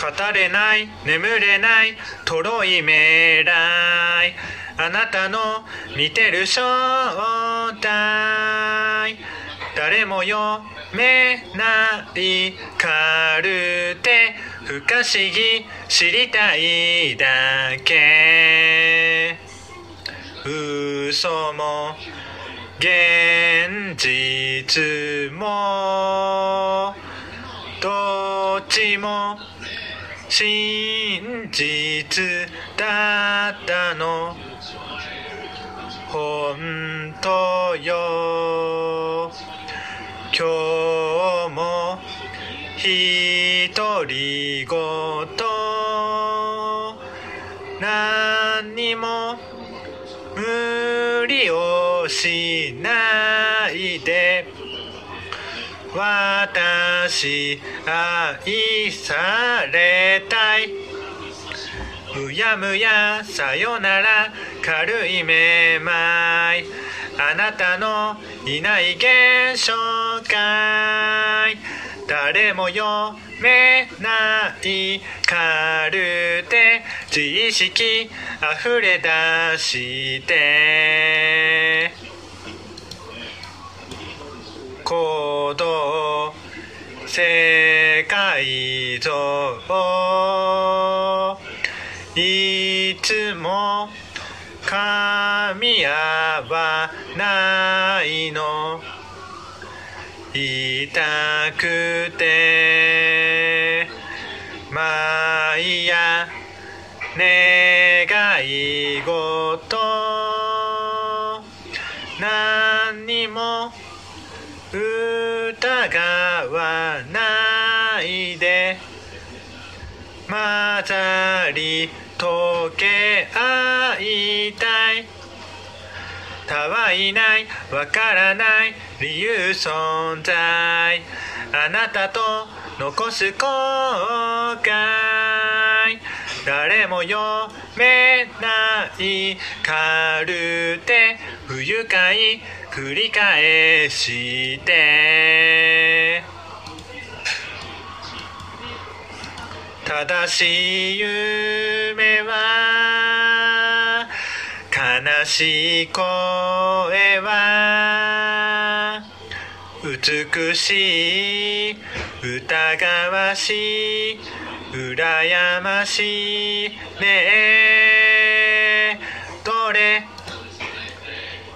語れない眠れないとろい未来あなたの見てる正体誰も読めない。カルテ不可思議知りたいだけ。嘘も現実も。ちも真実だったの。本当よ。今日も独り言何にも無理をしないで。私愛されたい。うやむやさよなら軽いめまい。あなたのいない現象界。誰も読めない。カルテ自意識溢れ出して。世界像いつも噛み合わないの。痛くて。毎夜願い事。何にも疑わないで。混ざり溶け合いたい。たわいない。わからない。理由存在。あなたと残す後悔。誰も読めない。カルテ不愉快。繰り返して。正しい夢は悲しい声は美しい疑わしい羨ましいねえどれ？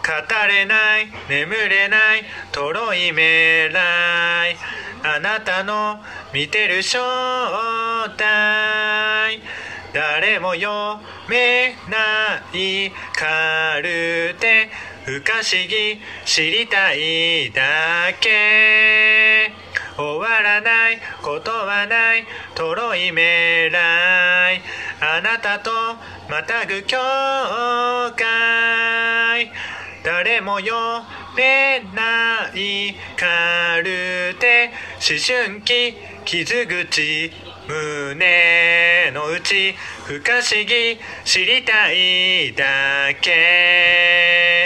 語れない。眠れない。とろい未来あなたの見てる正体。誰も読めないカルテ。不可思議知りたいだけ。終わらないことはない。とろい未来あなたとまたぐ境界誰も読れないカルテ。思春期傷口胸の内不可思議知りたいだけ。